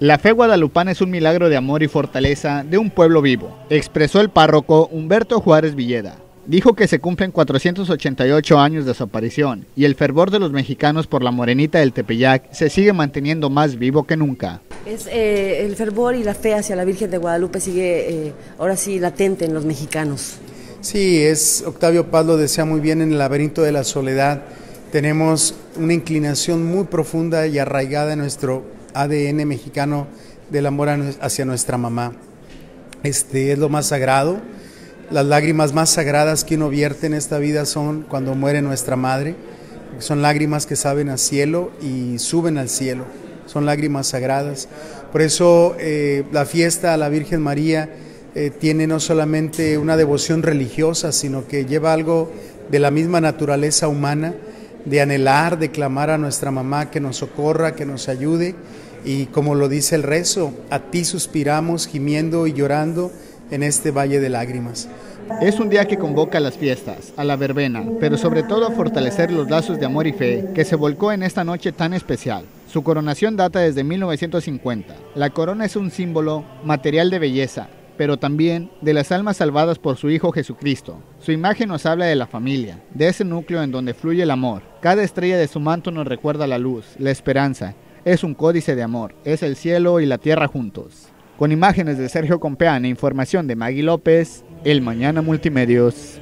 La fe guadalupana es un milagro de amor y fortaleza de un pueblo vivo, expresó el párroco Humberto Juárez Villeda. Dijo que se cumplen 488 años de su aparición y el fervor de los mexicanos por la morenita del Tepeyac se sigue manteniendo más vivo que nunca. Es, eh, el fervor y la fe hacia la Virgen de Guadalupe sigue eh, ahora sí latente en los mexicanos. Sí, es Octavio Paz lo decía muy bien en el laberinto de la soledad. Tenemos una inclinación muy profunda y arraigada en nuestro ADN mexicano del amor hacia nuestra mamá. Este es lo más sagrado las lágrimas más sagradas que uno vierte en esta vida son cuando muere nuestra madre. Son lágrimas que saben al cielo y suben al cielo. Son lágrimas sagradas. Por eso eh, la fiesta a la Virgen María eh, tiene no solamente una devoción religiosa, sino que lleva algo de la misma naturaleza humana, de anhelar, de clamar a nuestra mamá que nos socorra, que nos ayude. Y como lo dice el rezo, a ti suspiramos, gimiendo y llorando en este valle de lágrimas. Es un día que convoca a las fiestas, a la verbena, pero sobre todo a fortalecer los lazos de amor y fe que se volcó en esta noche tan especial. Su coronación data desde 1950. La corona es un símbolo material de belleza, pero también de las almas salvadas por su Hijo Jesucristo. Su imagen nos habla de la familia, de ese núcleo en donde fluye el amor. Cada estrella de su manto nos recuerda la luz, la esperanza. Es un códice de amor, es el cielo y la tierra juntos. Con imágenes de Sergio Compeán e información de Maggie López, El Mañana Multimedios.